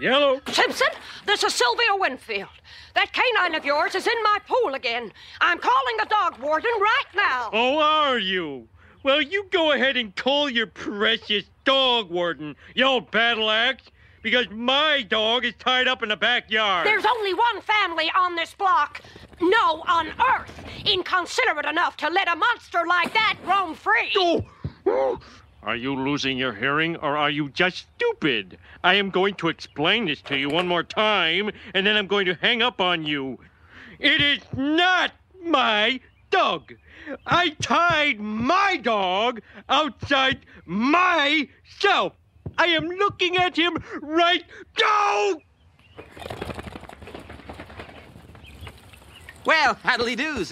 Yellow. Simpson, this is Sylvia Winfield. That canine of yours is in my pool again. I'm calling the dog warden right now. Oh, are you? Well, you go ahead and call your precious dog warden, you old battle axe, because my dog is tied up in the backyard. There's only one family on this block. No, on Earth, inconsiderate enough to let a monster like that roam free. Oh! Are you losing your hearing or are you just stupid? I am going to explain this to you one more time and then I'm going to hang up on you. It is not my dog. I tied my dog outside myself. I am looking at him right now. Well, howdy do's